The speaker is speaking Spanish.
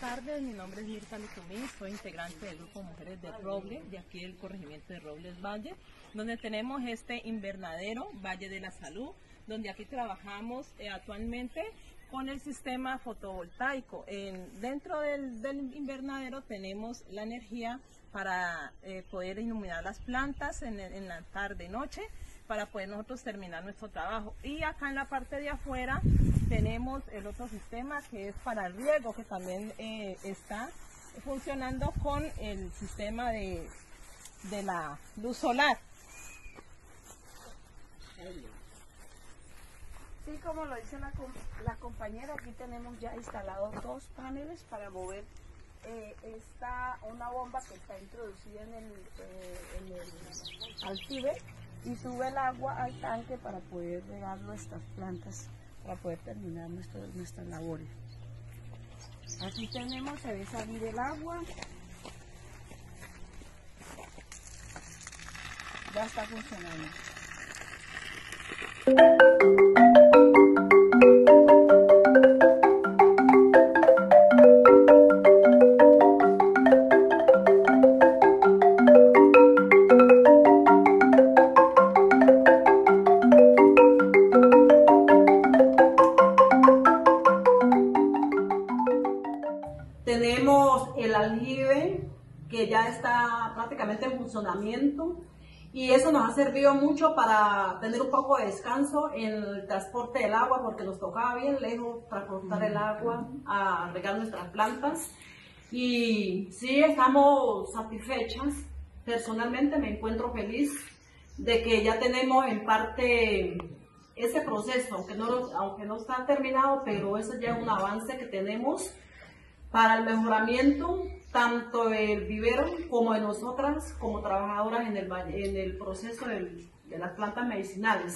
tardes, mi nombre es Mirta Lucumí, soy integrante del Grupo Mujeres de Roble, de aquí del corregimiento de Robles Valle, donde tenemos este invernadero, Valle de la Salud, donde aquí trabajamos eh, actualmente con el sistema fotovoltaico. En, dentro del, invernadero tenemos la energía para eh, poder iluminar las plantas en, la tarde-noche para poder nosotros terminar nuestro trabajo. Y acá en la parte de afuera tenemos el otro sistema que es para el riego, que también eh, está funcionando con el sistema de, de la luz solar. Sí, como lo dice la, compañera, aquí tenemos ya instalados dos paneles para mover eh, una bomba que está introducida en el, eh, y sube el agua al tanque para poder regar nuestras plantas, para poder terminar nuestras labores. Aquí tenemos, se ve salir el agua. Ya está funcionando. El aljibe que ya está prácticamente en funcionamiento y eso nos ha servido mucho para tener un poco de descanso en el transporte del agua porque nos tocaba bien lejos transportar el agua a regar nuestras plantas. Y sí estamos satisfechas. Personalmente me encuentro feliz de que ya tenemos en parte ese proceso, aunque no, aunque no está terminado, pero eso ya es un avance que tenemos para el mejoramiento tanto del vivero como de nosotras como trabajadoras en el, en el proceso de las plantas medicinales.